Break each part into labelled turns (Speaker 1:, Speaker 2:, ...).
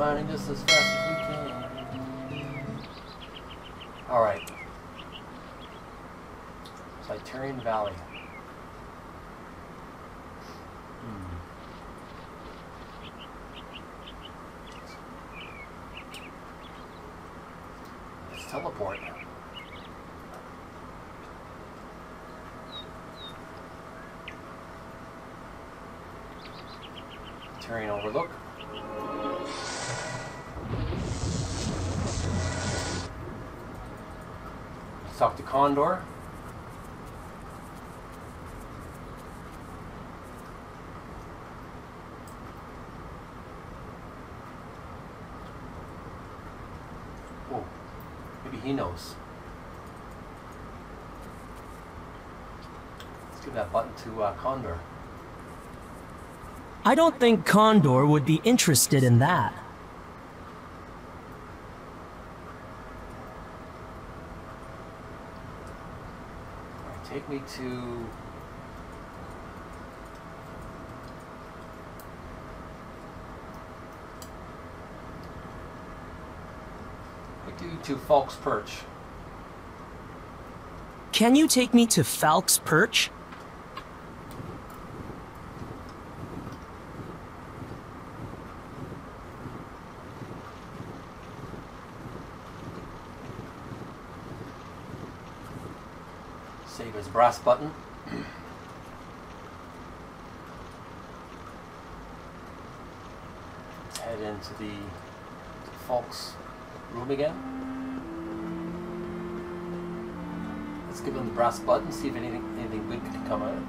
Speaker 1: running just as fast as we can. Alright. Cyterian Valley. Hmm. Let's teleport. Terrain Overlook. Let's talk to Condor. Oh, maybe he knows. Let's give that button to uh, Condor.
Speaker 2: I don't think Condor would be interested in that.
Speaker 1: Alright, take me to. You to Falk's Perch.
Speaker 2: Can you take me to Falk's Perch?
Speaker 1: Save his brass button. Let's head into the Falk's room again. Let's give him the brass button, see if anything anything good can come out.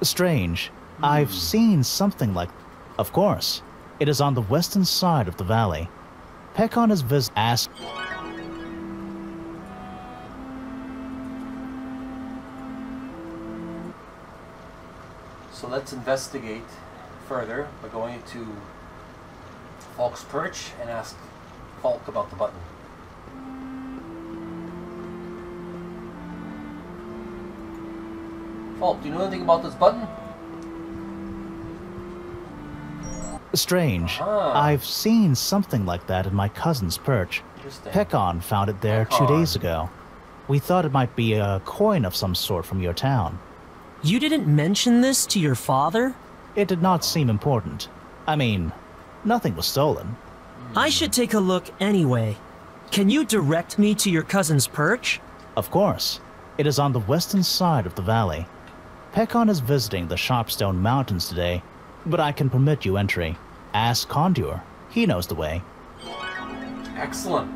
Speaker 3: Strange. I've hmm. seen something like. Of course. It is on the western side of the valley. Pekon has vis asked.
Speaker 1: So let's investigate further by going to Falk's perch and ask Falk about the button. Falk, do you know anything about this button?
Speaker 3: Strange.
Speaker 1: Ah.
Speaker 3: I've seen something like that in my cousin's perch. Pekon found it there two days ago. We thought it might be a coin of some sort from your town.
Speaker 2: You didn't mention this to your father?
Speaker 3: It did not seem important. I mean, nothing was stolen.
Speaker 2: I should take a look anyway. Can you direct me to your cousin's perch?
Speaker 3: Of course. It is on the western side of the valley. Pekon is visiting the Sharpstone Mountains today, but I can permit you entry. Ask Condur. He knows the way.
Speaker 1: Excellent.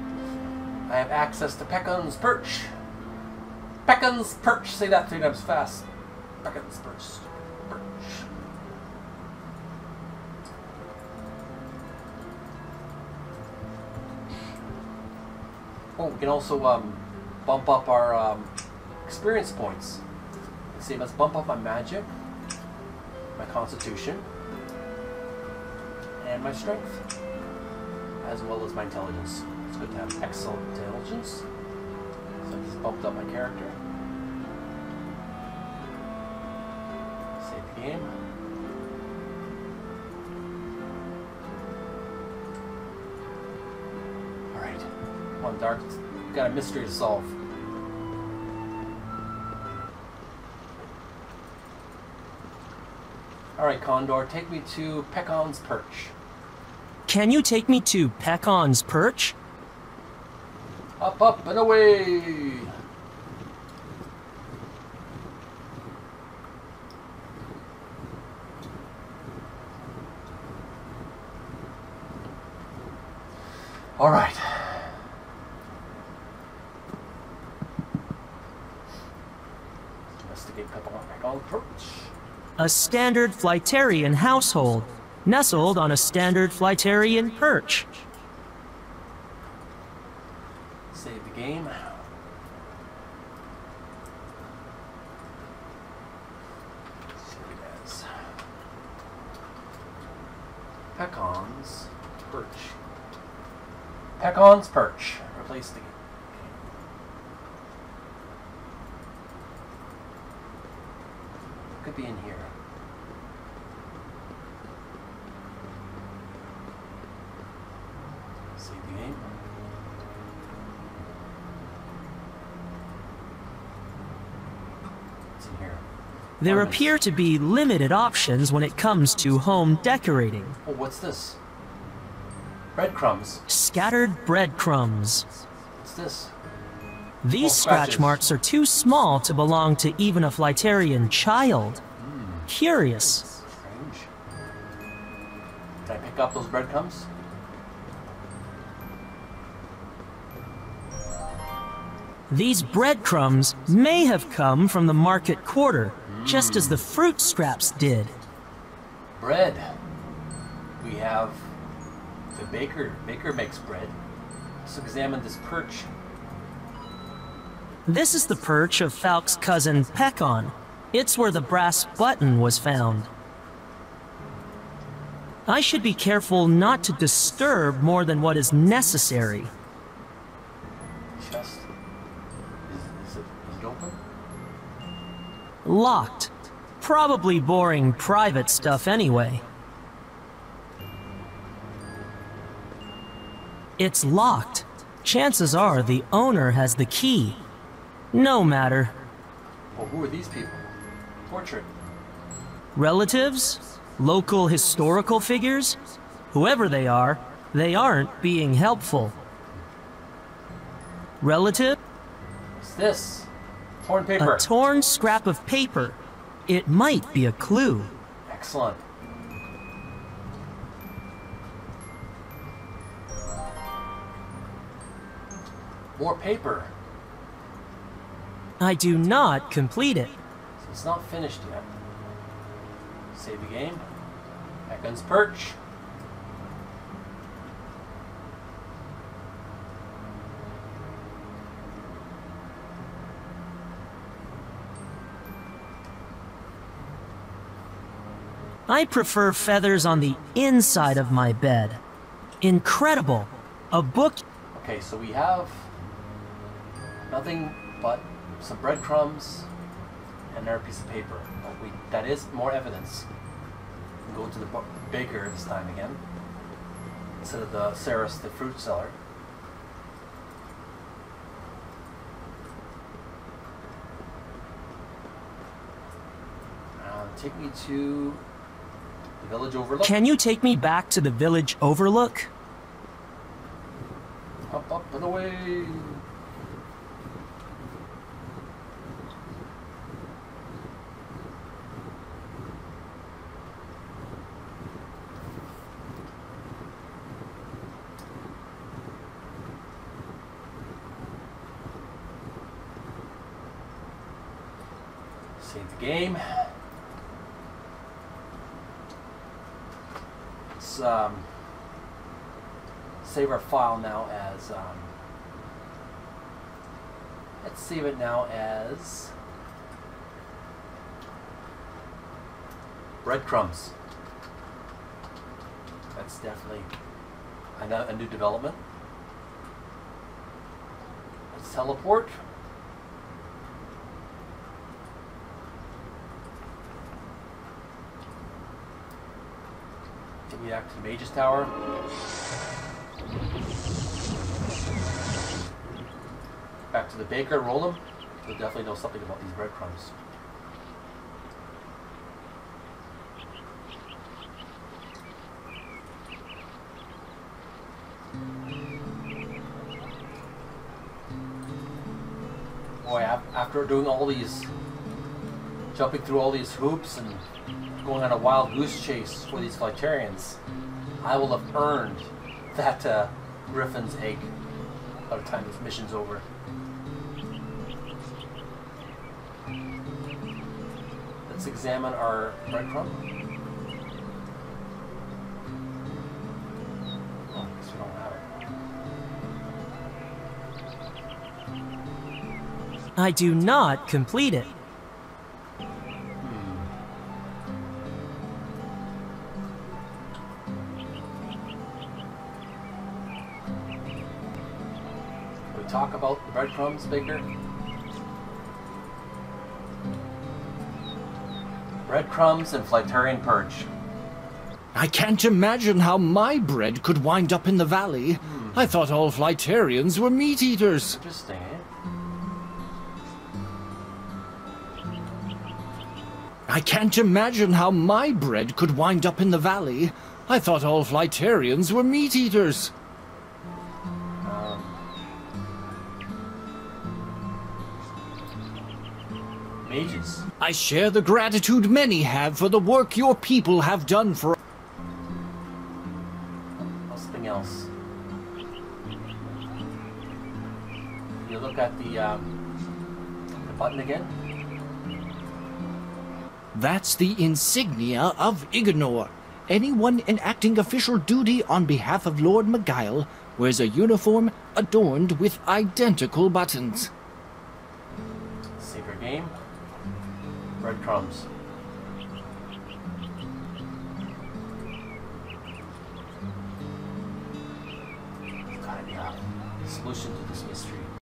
Speaker 1: I have access to Pecon's perch. Pecon's perch. Say that three times fast. Perch. Perch. Oh, we can also um, bump up our um, experience points. Let's see, let's bump up my magic, my constitution, and my strength as well as my intelligence. It's good to have excellent intelligence. So I just bumped up my character. The. Alright. Come on, D'arc. We've got a mystery to solve. Alright, Condor, take me to Pecon's Perch.
Speaker 2: Can you take me to Pecon's perch?
Speaker 1: Up, up, and away! All right. Investigate Pepper on perch.
Speaker 2: A standard Flightarian household, nestled on a standard Flightarian perch.
Speaker 1: Save the game. Pecon's Perch. Replace the Could be in here. Save the game. What's in here?
Speaker 2: There appear to be limited options when it comes to home decorating.
Speaker 1: Oh, what's this? Breadcrumbs.
Speaker 2: Scattered breadcrumbs.
Speaker 1: What's this?
Speaker 2: These scratch marks are too small to belong to even a Flightarian child. Hmm. Curious.
Speaker 1: Strange. Can I pick up those breadcrumbs?
Speaker 2: These breadcrumbs may have come from the market quarter, just as the hmm. fruit scraps did.
Speaker 1: Bread. We have the baker. Baker makes bread. Let's examine this perch.
Speaker 2: This is the perch of Falk's cousin Pekon. It's where the brass button was found. I should be careful not to disturb more than what is necessary.
Speaker 1: Chest. Is, is, it, is it open?
Speaker 2: Locked. Probably boring private stuff anyway. It's locked. Chances are the owner has the key. No matter.
Speaker 1: Oh, who are these people? Portrait.
Speaker 2: Relatives? Local historical figures? Whoever they are, they aren't being helpful. Relative?
Speaker 1: What's this? Torn paper.
Speaker 2: A torn scrap of paper. It might be a clue.
Speaker 1: Excellent. More paper.
Speaker 2: I do not complete it.
Speaker 1: So it's not finished yet. Save the game. Ekans perch.
Speaker 2: I prefer feathers on the inside of my bed. Incredible. A book.
Speaker 1: Okay, so we have nothing but some breadcrumbs and another piece of paper. But we, that is more evidence. Go to the baker this time again instead of the Ceres, the fruit seller. Um, take me to the village overlook.
Speaker 2: Can you take me back to the village overlook?
Speaker 1: Up, up, and away. Save the game. Let's um, save our file now as um, let's save it now as breadcrumbs. That's definitely a, a new development. Let's teleport me back to mage's tower Back to the baker, Rolam. He'll definitely know something about these breadcrumbs. Boy, after doing all these, jumping through all these hoops and going on a wild goose chase for these Flightarians, I will have earned that uh, griffin's egg by the time this mission's over. Let's examine our breadcrumb. Oh, I guess we don't have it.
Speaker 2: I do not complete it.
Speaker 1: Talk about the breadcrumbs, Baker? Breadcrumbs and Flightarian perch.
Speaker 4: I can't imagine how my bread could wind up in the valley. I thought all Flightarians were meat eaters.
Speaker 1: Interesting, eh?
Speaker 4: I can't imagine how my bread could wind up in the valley. I thought all Flightarians were meat eaters.
Speaker 1: Mages.
Speaker 4: I share the gratitude many have for the work your people have done for
Speaker 1: Something else. You look at the um, the button again.
Speaker 4: That's the insignia of Ignor. Anyone enacting official duty on behalf of Lord Magile wears a uniform adorned with identical buttons.
Speaker 1: Save your game. Breadcrumbs. There's gotta be a solution to this.